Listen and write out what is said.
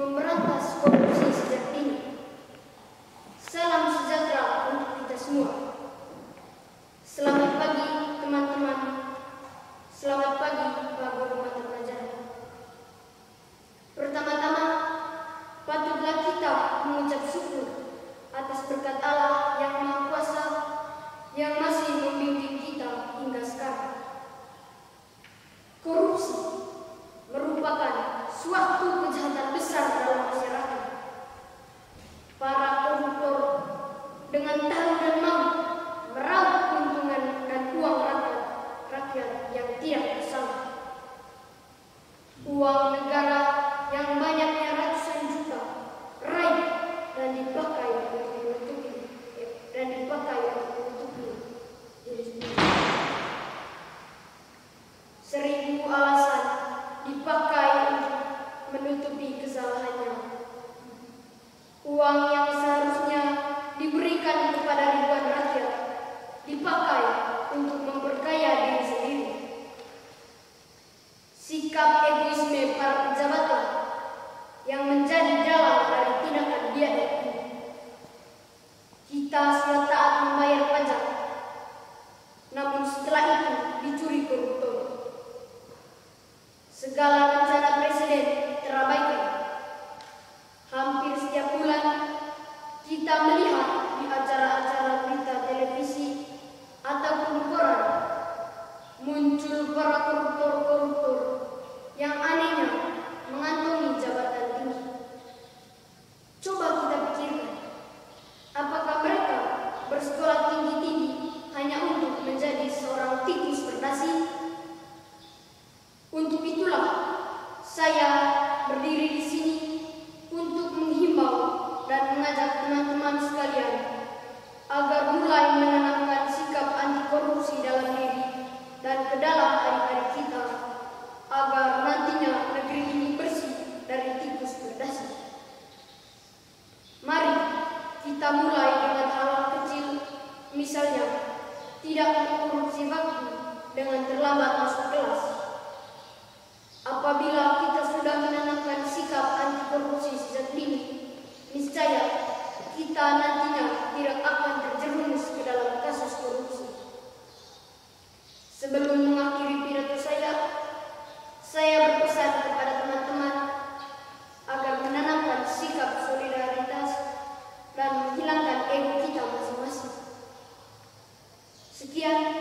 memberantas korupsi sejak dini. Salam sejahtera untuk kita semua. Selamat pagi teman-teman. Selamat pagi Pak Guru Mata Pelajaran. Pertama-tama, patutlah kita mengucap syukur atas berkat Allah dengan tahu dan mau meraup keuntungan dan uang rakyat, rakyat yang tidak bersama. Uang negara yang banyaknya ratusan juta raih dan dipakai untuk menutupi dan dipakai untuk menutupi. Seribu alasan dipakai untuk menutupi kesalahan. dipakai untuk memperkaya diri sendiri. Sikap egoisme para pejabat yang menjadi jalan dari tindakan dia itu. Kita sudah taat membayar pajak, namun setelah itu dicuri koruptor. Segala rencana presiden terabaikan. Hampir setiap bulan kita melihat Kita mulai dengan hal kecil, misalnya tidak mengkorupsi waktu dengan terlambat masuk kelas. Apabila kita sudah menanamkan sikap anti korupsi sejak dini, niscaya kita nantinya tidak akan terjerumus ke dalam kasus korupsi. Sebelum cristiana